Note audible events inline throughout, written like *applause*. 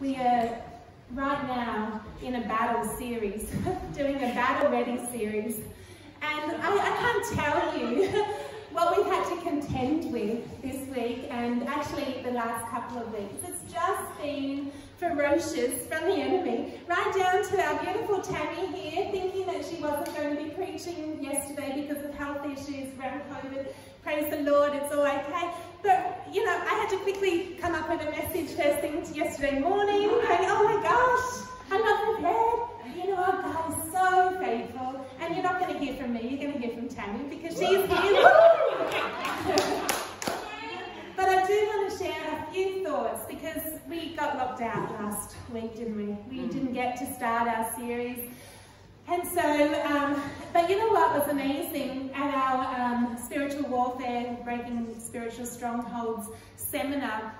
we are right now in a battle series, *laughs* doing a battle ready series. And I, I can't tell you what we've had to contend with this week and actually the last couple of weeks. It's just been ferocious from the enemy, right down to our beautiful Tammy here, thinking that she wasn't going to be preaching yesterday because of health issues around COVID. Praise the Lord, it's all okay. But, you know, I had to quickly come up with a message first thing yesterday morning, going, oh my gosh, I'm not prepared. You know, our God is so faithful. And you're not going to hear from me, you're going to hear from Tammy because she's here. *laughs* but I do want to share a few thoughts because we got locked out last week, didn't we? We didn't get to start our series. And so, um, but you know what was amazing at our um, spiritual warfare, breaking spiritual strongholds seminar,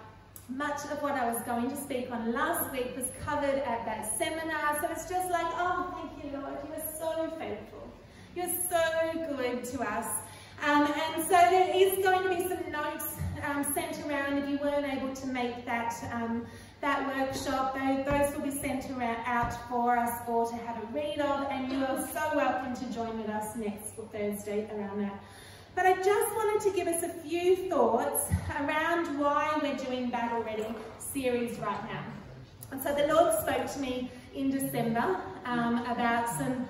much of what I was going to speak on last week was covered at that seminar. So it's just like, oh, thank you, Lord. You are so faithful. You're so good to us. Um, and so there is going to be some notes um, sent around if you weren't able to make that um, that workshop. Those, will be sent around, out for us all to have a read of, and you are so welcome to join with us next Thursday around that. But I just wanted to give us a few thoughts around why we're doing Battle Ready series right now. And so the Lord spoke to me in December um, about some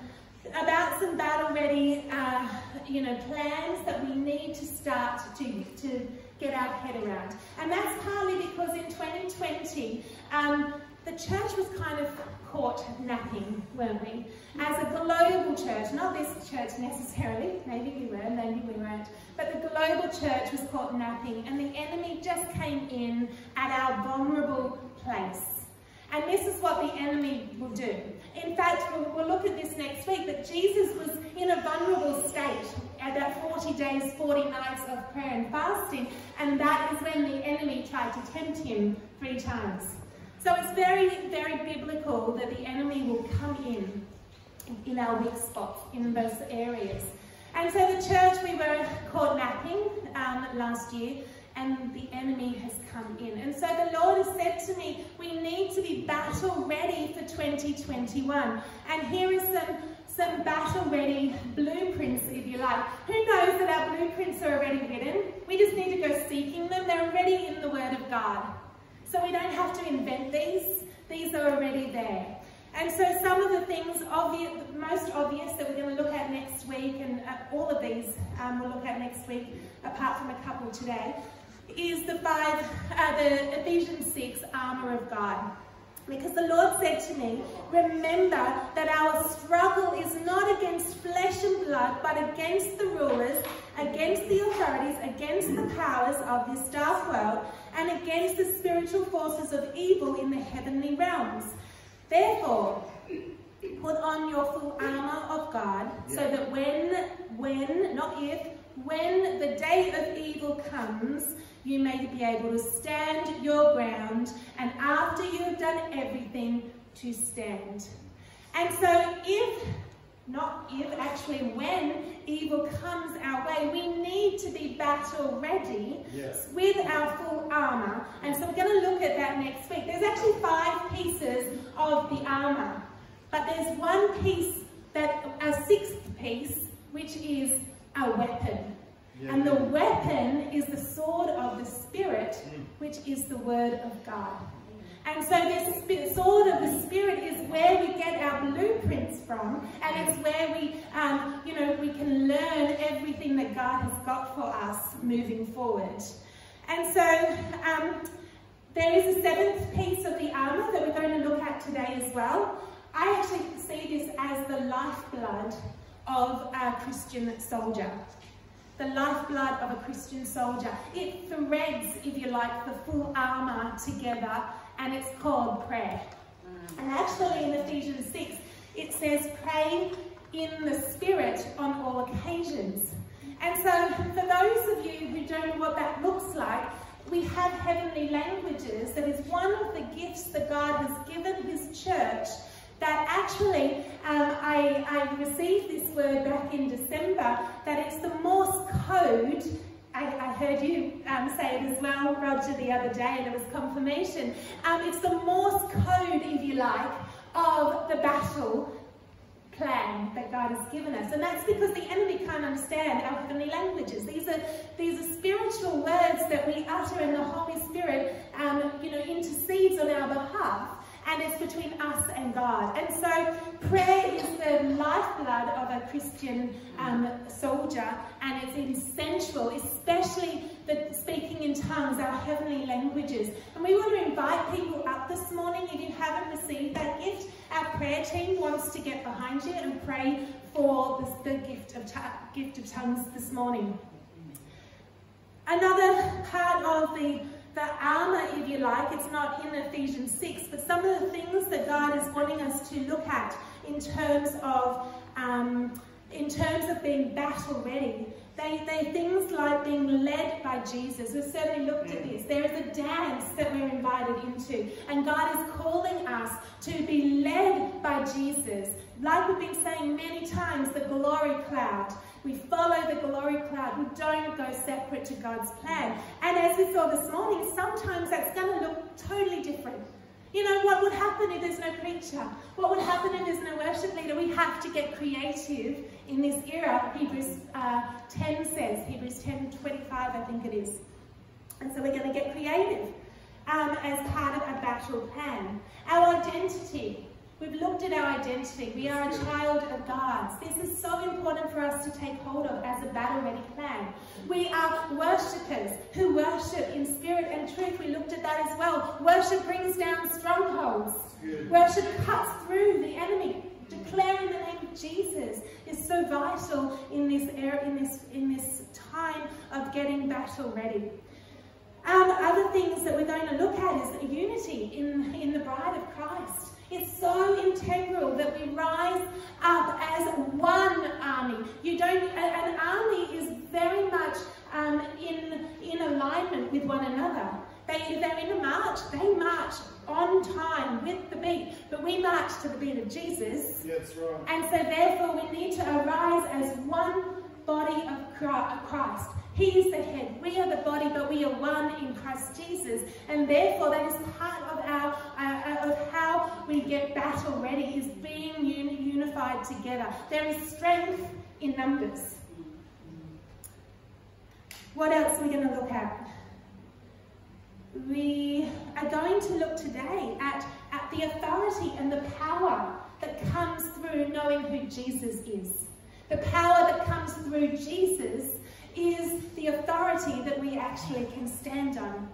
about some battle ready, uh, you know, plans that we need to start to, to get our head around. And that's partly because in 2020, um, the church was kind of caught napping, weren't we? As a global church, not this church necessarily, maybe we were, maybe we weren't, but the global church was caught napping and the enemy just came in at our vulnerable place. And this is what the enemy will do. In fact, we'll, we'll, look at this next week, but Jesus was in a vulnerable state at that 40 days, 40 nights of prayer and fasting, and that is when the enemy tried to tempt him three times. So it's very, very biblical that the enemy will come in in our weak spots, in those areas. And so the church, we were caught napping um, last year, and the enemy has come in. And so the Lord has said to me, we need to be battle ready for 2021. And here is some, some battle ready blueprints, if you like. Who knows that our blueprints are already written? We just need to go seeking them. They're already in the Word of God. So we don't have to invent these. These are already there. And so some of the things, obvious, most obvious that we're going to look at next week, and uh, all of these um, we'll look at next week, apart from a couple today, is the five, uh, the Ephesians 6 armor of God. Because the Lord said to me, remember that our struggle is not against flesh and blood, but against the rulers, against the authorities, against the powers of this dark world, and against the spiritual forces of evil in the heavenly realms. Therefore, put on your full armor of God, so that when, when, not if, when the day of evil comes, you may be able to stand your ground, and after you have done everything, to stand. And so if, not if, actually when evil comes our way, we need to be battle ready yes. with our full armour. And so we're going to look at that next week. There's actually five pieces of the armour, but there's one piece, that a sixth piece, which is a weapon. And the weapon is the sword of the Spirit, mm. which is the word of God. And so this sword of the Spirit is where we get our blueprints from, and it's where we, um, you know, we can learn everything that God has got for us moving forward. And so um, there is a seventh piece of the armour that we're going to look at today as well. I actually see this as the lifeblood of a Christian soldier the lifeblood of a Christian soldier. It threads, if you like, the full armour together and it's called prayer. Mm. And actually in Ephesians 6, it says pray in the Spirit on all occasions. And so for those of you who don't know what that looks like, we have heavenly languages that is one of the gifts that God has given his church that actually um, I, I, received this word back in December, that it's the Morse code. I, I heard you um, say it as well, Roger, the other day, and it was confirmation. Um, it's the Morse code, if you like, of the battle plan that God has given us. And that's because the enemy can't understand our heavenly languages. These are these are spiritual words that we utter and the Holy Spirit um, you know, intercedes on our behalf and it's between us and God. And so prayer is the lifeblood of a Christian um, soldier and it's essential, especially the speaking in tongues, our heavenly languages. And we want to invite people up this morning, if you haven't received that gift, our prayer team wants to get behind you and pray for the, the gift, of gift of tongues this morning. Another part of the the armor, if you like, it's not in Ephesians 6, but some of the things that God is wanting us to look at in terms of um, in terms of being battle ready. They, they things like being led by Jesus. We've certainly looked at this. There is a dance that we're invited into, and God is calling us to be led by Jesus. Like we've been saying many times, the glory cloud. We follow the glory cloud. We don't go separate to God's plan. And as we saw this morning, sometimes that's going to look totally different. You know, what would happen if there's no preacher? What would happen if there's no worship leader? We have to get creative in this era. Hebrews uh, 10 says, Hebrews 10, 25, I think it is. And so we're going to get creative um, as part of a battle plan. Our identity. We've looked at our identity. We are a child of God's. This is so important for us to take hold of as a battle-ready plan. We are worshippers who worship in spirit and truth. We looked at that as well. Worship brings down strongholds. Worship cuts through the enemy. Declaring the name of Jesus is so vital in this era, in this in this time of getting battle ready. Um, other things that we're going to look at is unity in, in the bride of Christ. It's so integral that we rise up as one army. You don't, an army is very much um, in, in alignment with one another. They, they're in a march, they march on time with the beat, but we march to the beat of Jesus. Yes, right. And so therefore we need to arise as one body of Christ. He is the head. We are the body, but we are one in Christ Jesus. And therefore, that is part of our uh, of how we get battle ready is being un unified together. There is strength in numbers. What else are we going to look at? We are going to look today at, at the authority and the power that comes through knowing who Jesus is. The power that comes through Jesus is the authority that we actually can stand on.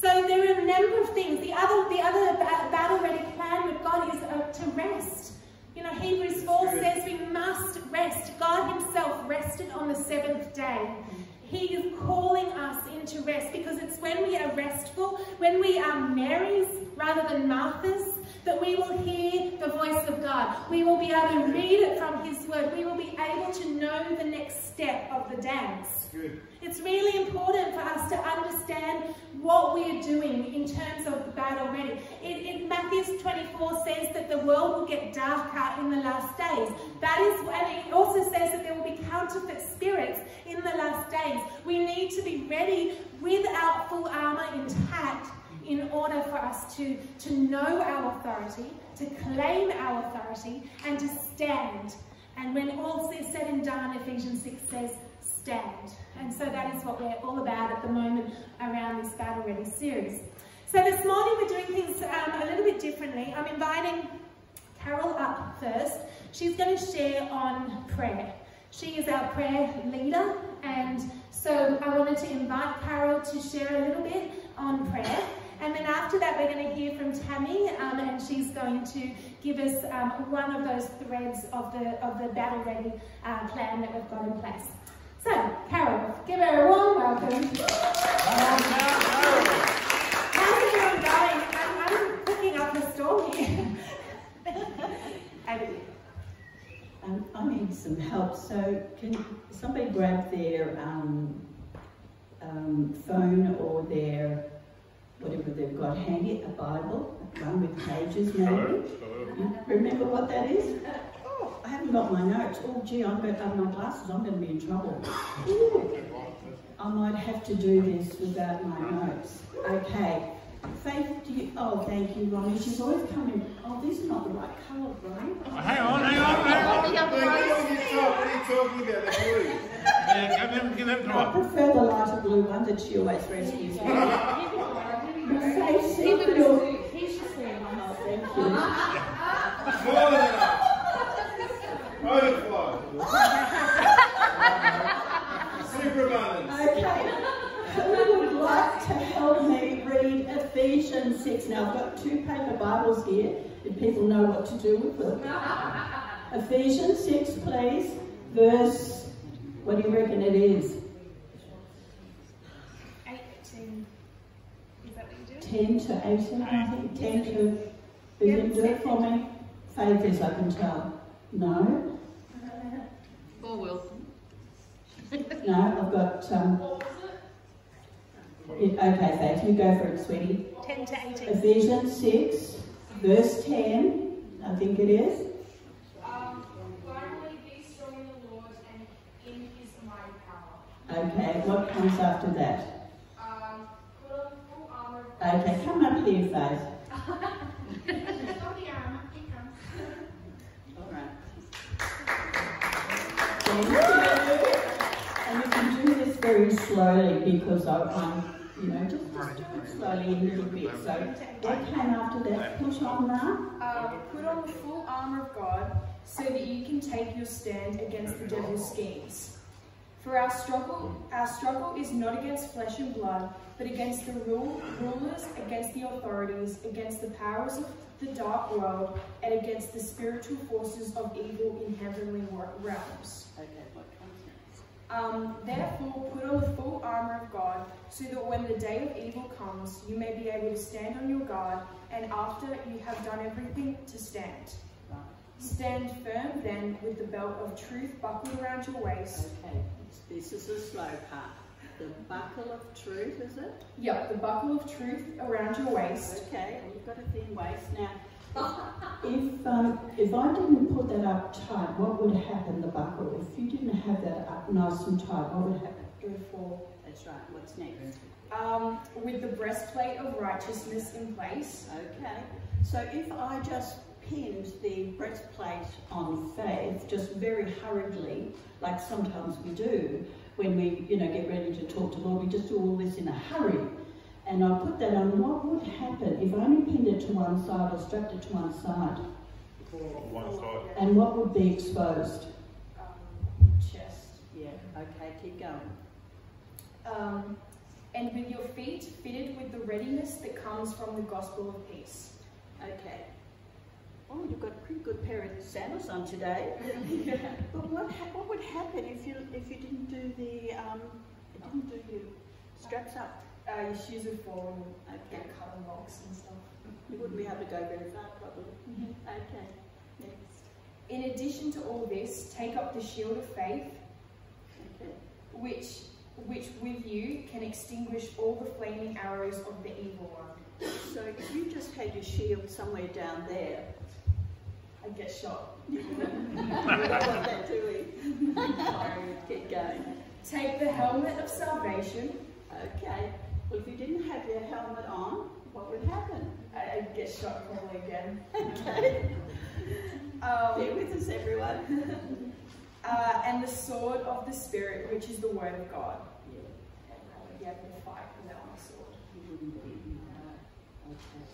So there are a number of things. The other, the other battle-ready plan with God is uh, to rest. You know, Hebrews 4 says we must rest. God himself rested on the seventh day. He is calling us into rest because it's when we are restful, when we are Marys rather than Marthas, that we will hear the voice of God. We will be able to read it from his word. We will be able to know the next step of the dance. Good. It's really important for us to understand what we're doing in terms of the battle ready. In, in Matthew 24 says that the world will get darker in the last days. That is, and it also says that there will be counterfeit spirits in the last days. We need to be ready with our full armor intact in order for us to, to know our authority, to claim our authority, and to stand. And when all is said and done, Ephesians 6 says, stand. And so that is what we're all about at the moment around this Battle Ready series. So this morning we're doing things um, a little bit differently. I'm inviting Carol up first. She's going to share on prayer. She is our prayer leader and so I wanted to invite Carol to share a little bit on prayer. And then after that, we're going to hear from Tammy, um, and she's going to give us um, one of those threads of the of the battle ready uh, plan that we've got in place. So, Carol, give her a warm welcome. How's everyone going? I'm, I'm cooking up a storm here. *laughs* um, I need some help. So, can somebody grab their um, um, phone or their whatever they've got handy, a Bible, one with pages maybe. Hello. Hello. Remember what that is? Oh, I haven't got my notes. Oh gee, I'm going to have my glasses, I'm going to be in trouble. Ooh. I might have to do this without my notes. Okay, Faith, do you, oh, thank you, Ronnie. She's always coming. Oh, these are not the right colour, right? Oh, hang on, hang on, hang on. What are you talking about? The blue. Yeah, give them, give them I prefer the lighter blue one that she always rescues me. Faith, see if you're... He's just saying, Oh, thank than enough. Overflow. Superabundance. Okay. Who would like to help me read Ephesians 6? Now, I've got two paper Bibles here, if people know what to do with them. Ephesians 6, please, verse, what do you reckon it is? 18. Is that what you do? 10 to 18, I think. 10 to, who can do it for me? Faith is, I can tell. No? Or will. No, I've got, um, it- okay, Faith, you go for it, sweetie. 10 to 18. Ephesians 6, verse 10, I think it is. Um, finally, be strong in the Lord and in His mighty power. Okay, what comes after that? Um, put on full armor. Okay, come up here, Faith. *laughs* God. Not the armor. Here it comes. Thank you. And you can do this very slowly because I'm, you know, just, just do it slowly a little bit. So what came after that? Put on now. Uh, put on the full armor of God so that you can take your stand against the devil's schemes. For our struggle, our struggle is not against flesh and blood, but against the rule, rulers, against the authorities, against the powers of the dark world, and against the spiritual forces of evil in heavenly realms. Okay, what comes next? Um, therefore, put on the full armor of God, so that when the day of evil comes, you may be able to stand on your guard, and after you have done everything, to stand. Right. Stand firm then, with the belt of truth buckled around your waist. Okay, this is the slow part. The buckle of truth, is it? Yep, the buckle of truth around your waist. Okay, and you've got a thin waist now. *laughs* If um, if I didn't put that up tight, what would happen? The buckle. If you didn't have that up nice and tight, what would happen? It would fall. That's right. What's next? Um, with the breastplate of righteousness in place. Okay. So if I just pinned the breastplate on faith, just very hurriedly, like sometimes we do when we, you know, get ready to talk to the Lord, we just do all this in a hurry. And I put that on. What would happen if I only pinned it to one side or strapped it to one side? One side. And what would be exposed? Um, chest. Yeah. Okay. Keep going. Um, and with your feet fitted with the readiness that comes from the gospel of peace. Okay. Oh, you've got a pretty good pair of sandals on today. *laughs* but what ha- what would happen if you if you didn't do the um didn't do your straps up? Uh, your shoes would fall and Okay. get cut on rocks and stuff. You wouldn't be able to go very far, probably. Okay. Next. In addition to all this, take up the shield of faith, Okay. which which with you can extinguish all the flaming arrows of the evil one. So if you just had your shield somewhere down there, Get shot. that, do we? Keep going. Take the helmet of salvation. Okay. Well, if you didn't have your helmet on, what would happen? I'd get shot probably again. *laughs* Okay. Um, Bear with us, everyone. *laughs* uh, and the sword of the Spirit, which is the word of God. Yeah without my sword. You wouldn't be. No. Okay.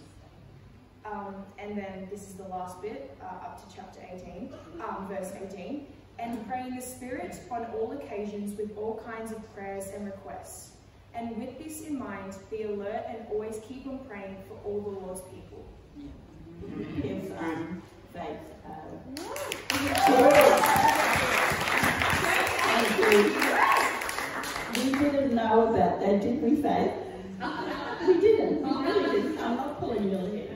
Um, and then this is the last bit, uh, up to chapter 18, um, verse 18. And pray in the Spirit on all occasions with all kinds of prayers and requests. And with this in mind, be alert and always keep on praying for all the Lord's people. If um, Faith. Uh, Thank you. We didn't know about that, did we, Faith? *laughs* We didn't. We really didn't. I'm not pulling your hair.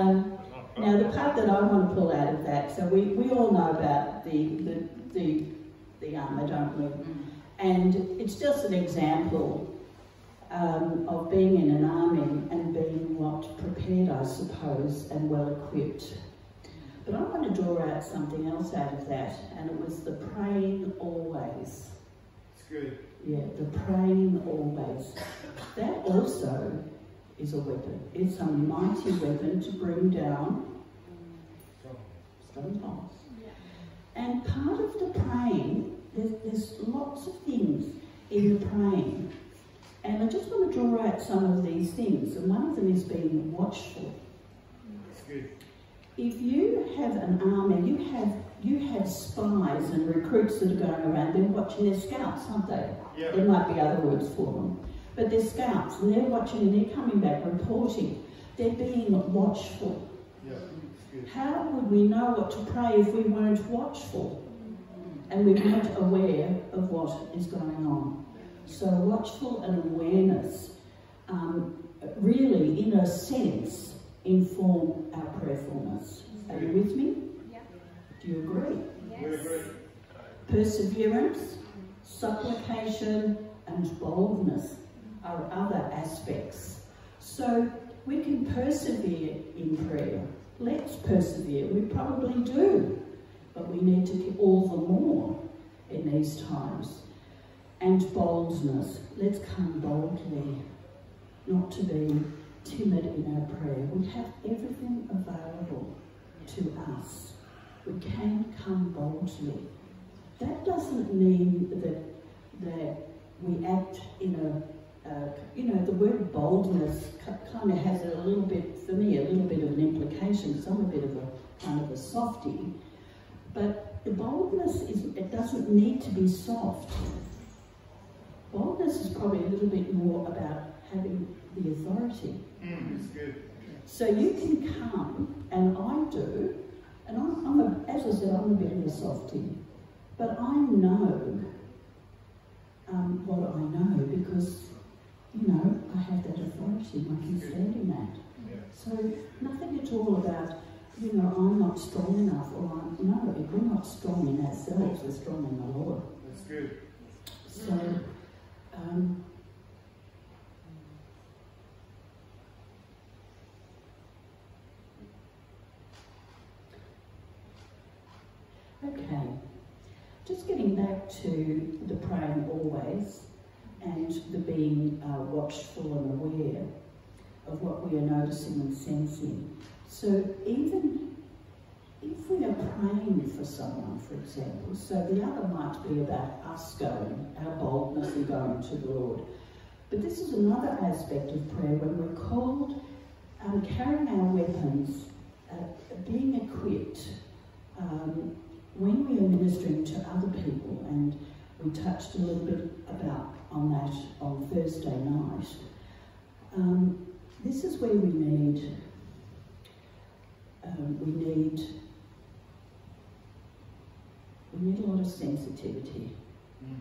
Um, now, the part that I want to pull out of that, so we, we all know about the, the, the, the armour, don't we? And it's just an example um, of being in an army and being what prepared, I suppose, and well equipped. But I want to draw out something else out of that, and it was the praying always. It's good. Yeah, the praying always. That also is a weapon. It's a mighty weapon to bring down strongholds. And part of the praying, there's, there's lots of things in the praying. And I just want to draw out some of these things. And one of them is being watchful. That's good. If you have an army, you have you have spies and recruits that are going around, they're watching their scouts, aren't they? Yeah. There might be other words for them. But they're scouts and they're watching and they're coming back reporting. They're being watchful. Yeah. How would we know what to pray if we weren't watchful and we weren't aware of what is going on? So, watchful and awareness um, really, in a sense, inform our prayerfulness. Are you with me? Yeah. Do you agree? We agree. Perseverance, supplication, and boldness are other aspects. So we can persevere in prayer. Let's persevere. We probably do, but we need to all the more in these times. And boldness. Let's come boldly, not to be timid in our prayer. We have everything available to us. We can come boldly. That doesn't mean that that we act in a, uh, you know, the word boldness kind of has a little bit, for me, a little bit of an implication because I'm a bit of a kind of a softie. But the boldness is, it doesn't need to be soft. Boldness is probably a little bit more about having the authority. Mm, that's good. So you can come, and I do, and I'm, I'm a, as I said, I'm a bit of a softie, but I know um, what I know because, you know, I have that authority I can stand in that. Yeah. So nothing at all about, you know, I'm not strong enough or I'm, no, if we're not strong in ourselves, we're strong in the Lord. That's good. So, um, okay, just getting back to the praying always and the being uh, watchful and aware of what we are noticing and sensing. So even if we are praying for someone, for example, so the other might be about us going, our boldness in going to the Lord. But this is another aspect of prayer when we're called, um, carrying our weapons, uh, being equipped, um, when we are ministering to other people, and we touched a little bit about on that on Thursday night, um, this is where we need um, we need we need a lot of sensitivity. Mm.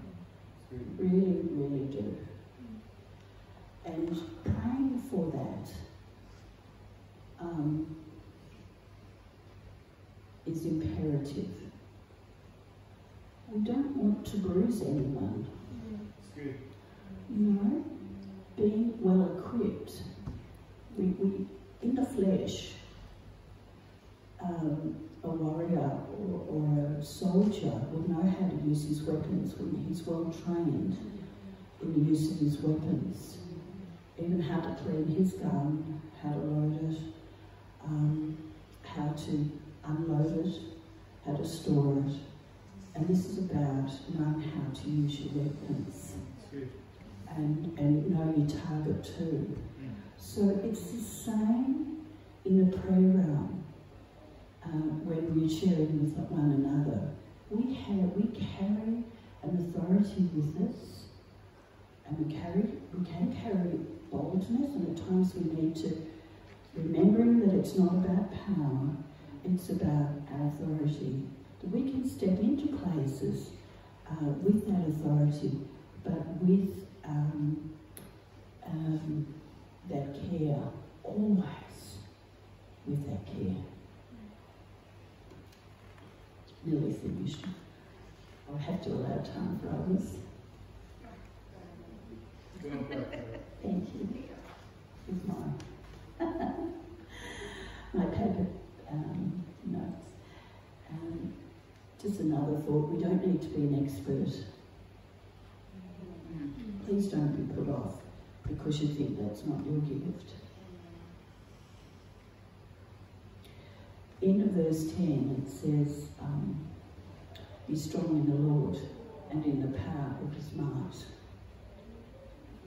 Really, really do. And praying for that um, is imperative. We don't want to bruise anyone, good. you know? Being well equipped. We, we in the flesh, um, a warrior or, or a soldier will know how to use his weapons when he's well trained in the use of his weapons. Even how to clean his gun, how to load it, um, how to unload it, how to store it. And this is about knowing how to use your weapons and, and know your target too. So it's the same in the prayer realm um, when we're sharing with one another. We have we carry an authority with us, and we carry we can carry boldness, and at times we need to remembering that it's not about power, it's about authority. That we can step into places uh, with that authority, but with um, um, that care, always with that care. Nearly finished. I'll have to allow time for others. Thank you. Here's my, *laughs* my paper um, notes. Um, just another thought, we don't need to be an expert. Please don't be put off because you think that's not your gift. In verse 10 it says, um, Be strong in the Lord and in the power of his might.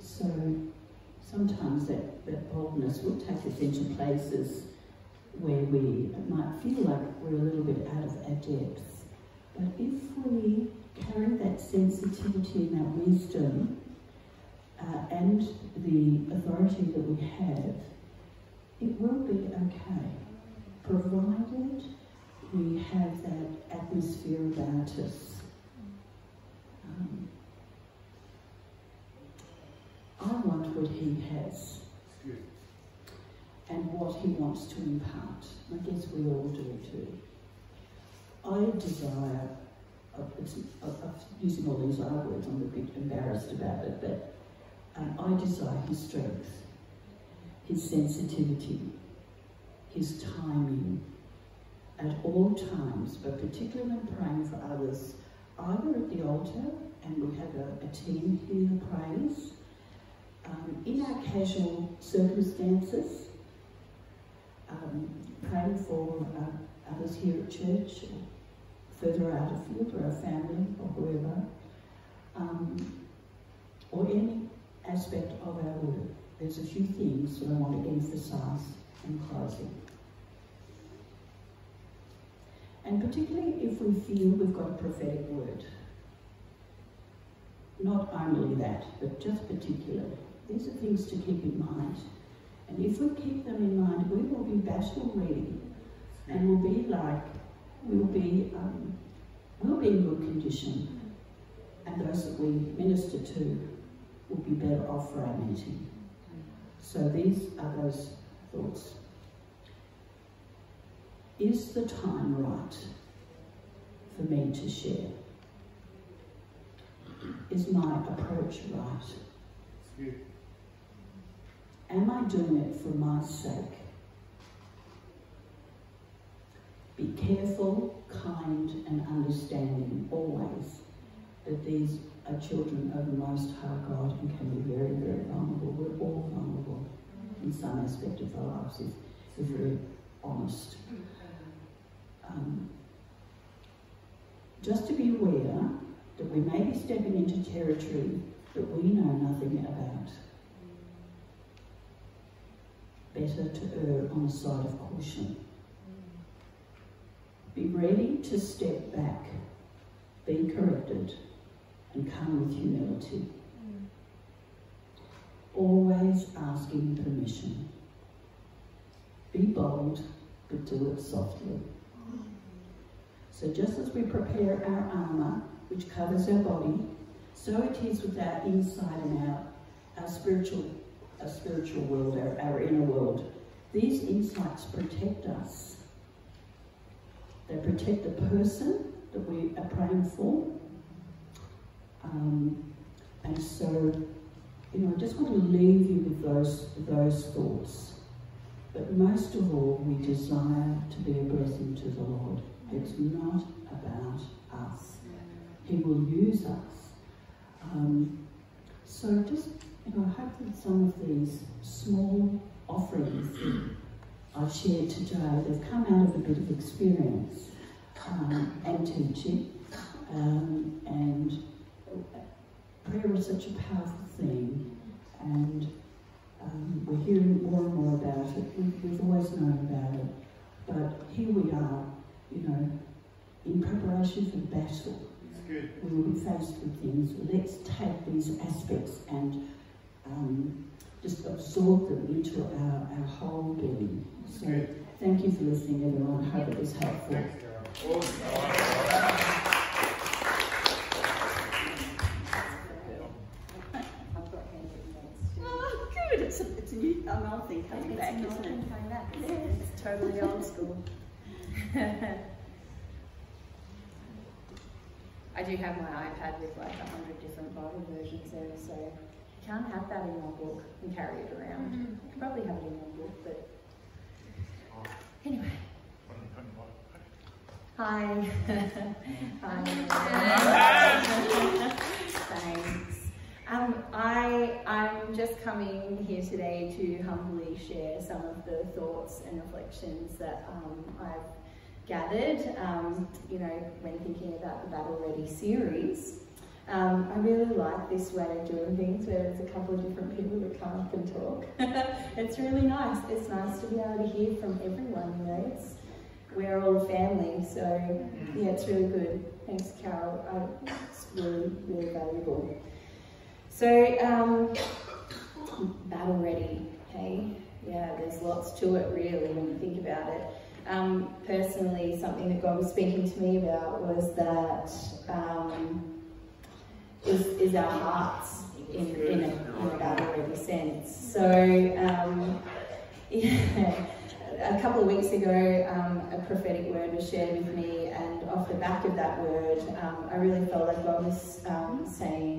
So sometimes that, that boldness will take us into places where we might feel like we're a little bit out of our depth. But if we carry that sensitivity and that wisdom uh, and the authority that we have, it will be okay, provided we have that atmosphere about us. Um, I want what he has and what he wants to impart. I guess we all do too. I desire, uh, using all these words, I'm a bit embarrassed about it, but um, I desire his strength, his sensitivity, his timing. At all times, but particularly when praying for others, either at the altar, and we have a, a team here prays, um, in our casual circumstances, um, praying for uh, others here at church, further out afield, or our family, or whoever, um, or any aspect of our work. There's a few things that I want to emphasise in closing. And particularly if we feel we've got a prophetic word. Not only that, but just particularly. These are things to keep in mind. And if we keep them in mind, we will be battle ready and we'll be like, we'll be, um, we'll be in good condition. And those that we minister to will be better off for our meeting. So these are those thoughts. Is the time right for me to share? Is my approach right? Am I doing it for my sake? Be careful, kind, and understanding always that these children of the Most High God and can be very, very vulnerable. We're all vulnerable in some aspect of our lives if, if we're honest. Um, just to be aware that we may be stepping into territory that we know nothing about. Better to err on the side of caution. Be ready to step back, be corrected, and come with humility. Mm. Always asking permission. Be bold, but do it softly. Mm. So just as we prepare our armour, which covers our body, so it is with our inside and out, our spiritual, our spiritual world, our, our inner world. These insights protect us. They protect the person that we are praying for. Um, and so, you know, I just want to leave you with those, those thoughts. But most of all, we desire to be a blessing to the Lord. It's not about us. He will use us. Um, so just, you know, I hope that some of these small offerings I've shared today, they've come out of a bit of experience um, and teaching. Um, and prayer is such a powerful thing. And um, we're hearing more and more about it. We, we've always known about it. But here we are, you know, in preparation for battle. It's good. We will be faced with things. Let's take these aspects and um, just absorb them into our, our whole being. So Good. thank you for listening, everyone. I hope it was helpful. Thanks, Carol. Awesome. I've got handwritten notes. Oh, good. It's, a, it's a new, another thing coming back, isn't it? coming back. It's totally old school. *laughs* I do have my iPad with like a hundred different Bible versions there, so you can't have that in one book and carry it around. Mm-hmm. You could probably have it in one book, but anyway. Hi. *laughs* Hi. *laughs* Thanks. Um, I I'm just coming here today to humbly share some of the thoughts and reflections that um, I've gathered, um, you know, when thinking about the Battle Ready series. Um, I really like this way of doing things where there's a couple of different people that come up and talk. *laughs* it's really nice. It's nice to be able to hear from everyone, you know. It's, we're all a family, so yeah, it's really good. Thanks, Carol. Uh, it's really, really valuable. So, um, battle ready, hey? Yeah, there's lots to it really when you think about it. Um, personally, something that God was speaking to me about was that um, is, is our hearts in, in, a, in a battle ready sense. So, um, *laughs* yeah, a couple of weeks ago, um, a prophetic word was shared with me, and off the back of that word, um, I really felt like God was um, saying,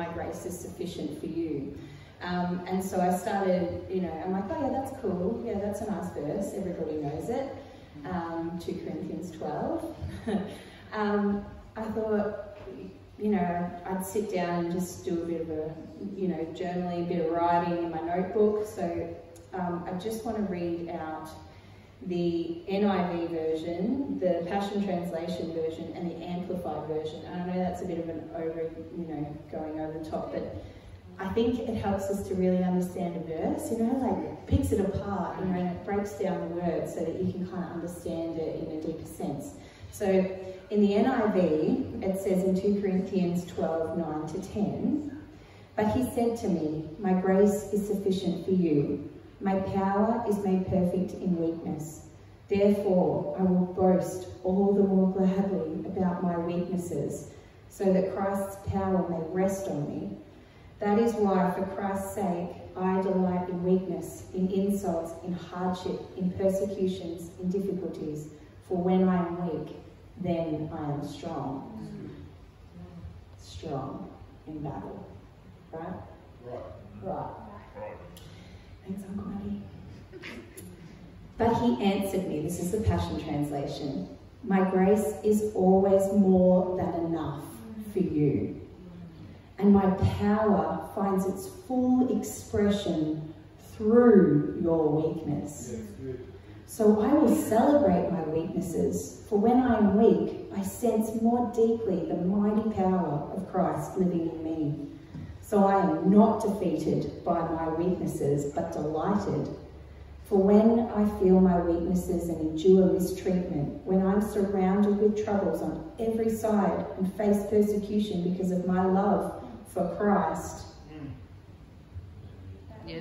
My grace is sufficient for you. Um, and so I started, you know, I'm like, oh yeah, that's cool. Yeah, that's a nice verse. Everybody knows it. Um, 2 Corinthians 12. *laughs* Um, I thought, you know, I'd sit down and just do a bit of a, you know, journaling, a bit of writing in my notebook. So um, I just want to read out the NIV version, the Passion Translation version, and the Amplified version. And I know that's a bit of an over, you know, going over the top, but I think it helps us to really understand a verse, you know, like picks it apart, you know, and it breaks down the words so that you can kind of understand it in a deeper sense. So in the NIV, it says in 2 Corinthians 12, 9 to 10, But he said to me, My grace is sufficient for you. My power is made perfect in weakness. Therefore, I will boast all the more gladly about my weaknesses, so that Christ's power may rest on me. That is why, for Christ's sake, I delight in weakness, in insults, in hardship, in persecutions, in difficulties. For when I am weak, then I am strong. Strong in battle. Right? Right. Right. Uncle Matty. But he answered me, this is the Passion Translation, my grace is always more than enough for you. And my power finds its full expression through your weakness. So I will celebrate my weaknesses, for when I am weak, I sense more deeply the mighty power of Christ living in me. So I am not defeated by my weaknesses, but delighted. For when I feel my weaknesses and endure mistreatment, when I'm surrounded with troubles on every side and face persecution because of my love for Christ, Yeah.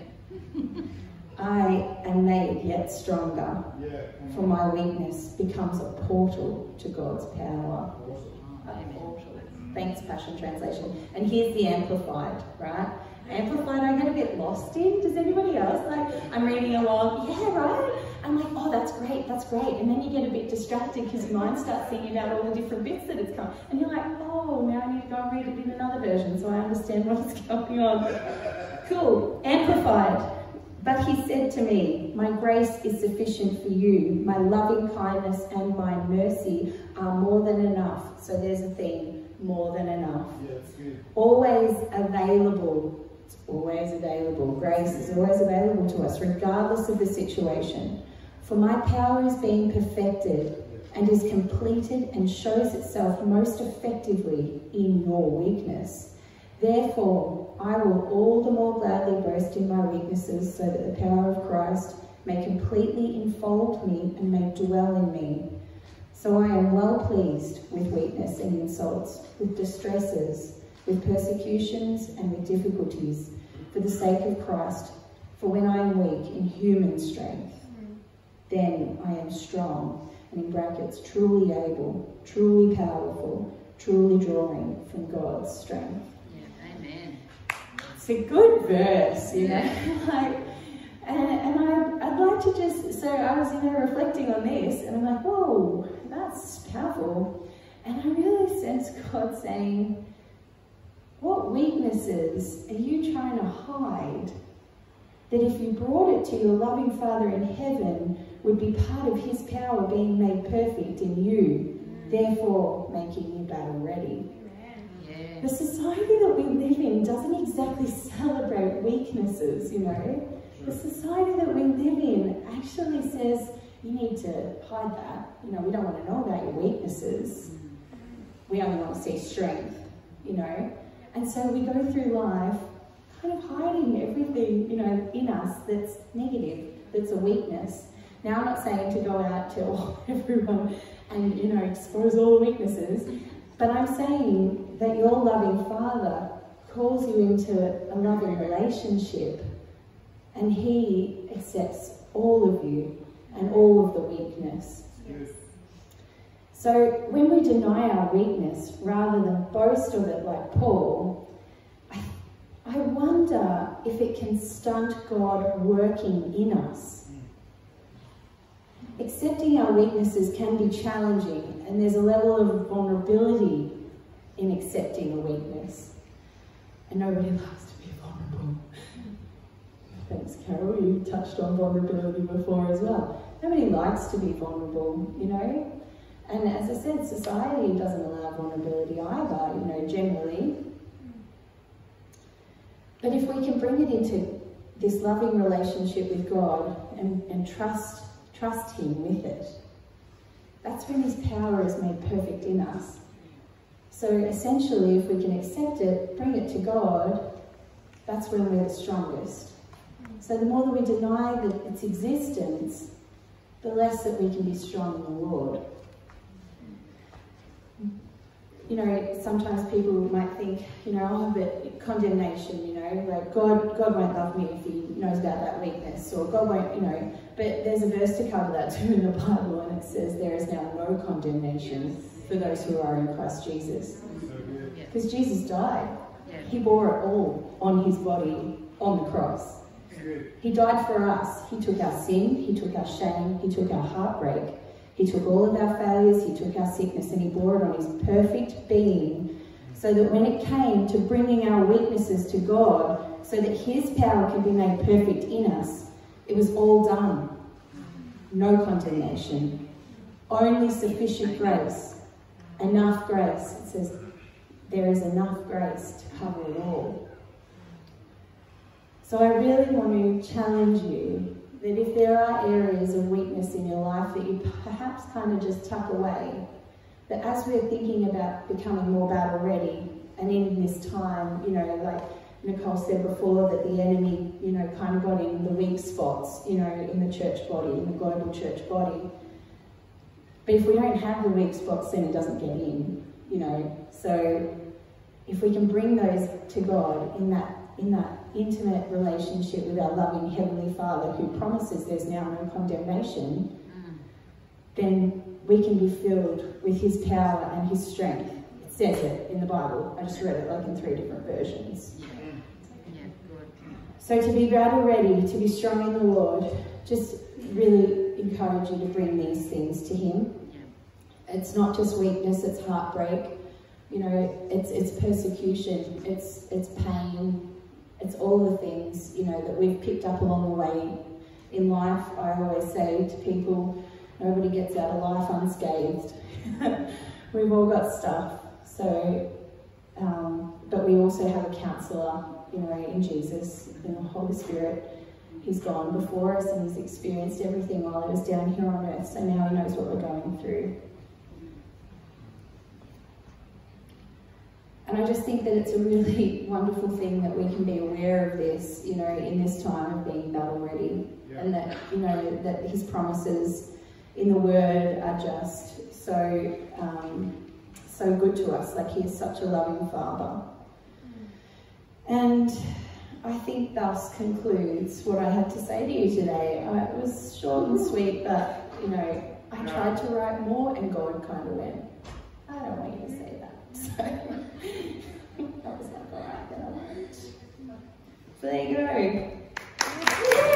I am made yet stronger. Yeah. For my weakness becomes a portal to God's power. Awesome. A portal. Thanks, Passion Translation. And here's the Amplified, right? Amplified, I get a bit lost in. Does anybody else? Like, I'm reading along, yeah, right? I'm like, oh, that's great, that's great. And then you get a bit distracted because your mind starts thinking about all the different bits that it's come. And you're like, oh, now I need to go and read it in another version so I understand *laughs* what's going on. Cool. Amplified. But he said to me, My grace is sufficient for you. My loving kindness and my mercy are more than enough. So there's a theme more than enough. Yeah. Always available. It's always available. Grace is always available to us, regardless of the situation. For my power is being perfected and is completed and shows itself most effectively in your weakness. Therefore, I will all the more gladly boast in my weaknesses, so that the power of Christ may completely enfold me and may dwell in me. So I am well pleased with weakness and insults, with distresses, with persecutions, and with difficulties, for the sake of Christ. For when I am weak in human strength, then I am strong, and in brackets, truly able, truly powerful, truly drawing from God's strength. Yeah. Amen. It's a good verse, you know. *laughs* like, and and I, I'd like to just, so I was, you know, reflecting on this, and I'm like, whoa, that's powerful. And I really sense God saying, what weaknesses are you trying to hide that if you brought it to your loving Father in heaven would be part of his power being made perfect in you, mm. therefore making you battle ready? Yeah. Yeah. The society that we live in doesn't exactly celebrate weaknesses, you know. The society that we live in actually says you need to hide that. You know, we don't want to know about your weaknesses. We only want to see strength, you know. And so we go through life kind of hiding everything, you know, in us that's negative, that's a weakness. Now I'm not saying to go out to *laughs* everyone and, you know, expose all the weaknesses, but I'm saying that your loving Father calls you into a loving relationship and He accepts all of you and all of the weakness. So when we deny our weakness rather than boast of it like Paul, I, I wonder if it can stunt God working in us. Accepting our weaknesses can be challenging, and there's a level of vulnerability in accepting a weakness. And nobody likes to be vulnerable. Thanks, Carol. You touched on vulnerability before as well. Nobody likes to be vulnerable, you know? And as I said, society doesn't allow vulnerability either, you know, generally. But if we can bring it into this loving relationship with God and, and trust, trust Him with it, that's when His power is made perfect in us. So essentially, if we can accept it, bring it to God, that's when we're the strongest. So the more that we deny that its existence, the less that we can be strong in the Lord. You know, sometimes people might think, you know, oh, but condemnation, you know, like God, God won't love me if He knows about that weakness, or God won't, you know. But there's a verse to cover that *laughs* too in the Bible, and it says, "There is now no condemnation for those who are in Christ Jesus," because Jesus died. He bore it all on His body on the cross. He died for us. He took our sin, He took our shame, He took our heartbreak, He took all of our failures, He took our sickness, and He bore it on His perfect being so that when it came to bringing our weaknesses to God, so that His power could be made perfect in us, it was all done. No condemnation, only sufficient grace, enough grace. It says there is enough grace to cover it all. So I really want to challenge you that if there are areas of weakness in your life that you perhaps kind of just tuck away, that as we're thinking about becoming more battle ready, and in this time, you know, like Nicole said before, that the enemy, you know, kind of got in the weak spots, you know, in the church body, in the global church body. But if we don't have the weak spots, then it doesn't get in, you know. So if we can bring those to God in that in that intimate relationship with our loving Heavenly Father who promises there's now no condemnation, then we can be filled with His power and His strength. It says it in the Bible. I just read it like in three different versions. So to be battle ready, to be strong in the Lord, just really encourage you to bring these things to Him. It's not just weakness, it's heartbreak. You know, it's it's persecution, it's it's pain, it's all the things, you know, that we've picked up along the way in life. I always say to people, nobody gets out of life unscathed. *laughs* We've all got stuff. So, um, but we also have a counsellor, you know, in Jesus, in the Holy Spirit. He's gone before us and he's experienced everything while he was down here on earth. So now he knows what we're going through. And I just think that it's a really *laughs* wonderful thing that we can be aware of this, you know, in this time of being battle ready. Yeah. And that, you know, that his promises in the word are just so, um, so good to us. Like he is such a loving father. And I think thus concludes what I had to say to you today. Uh, it was short and sweet, but, you know, I tried to write more and God kind of went, I don't want you to say *laughs* that was not So there you go.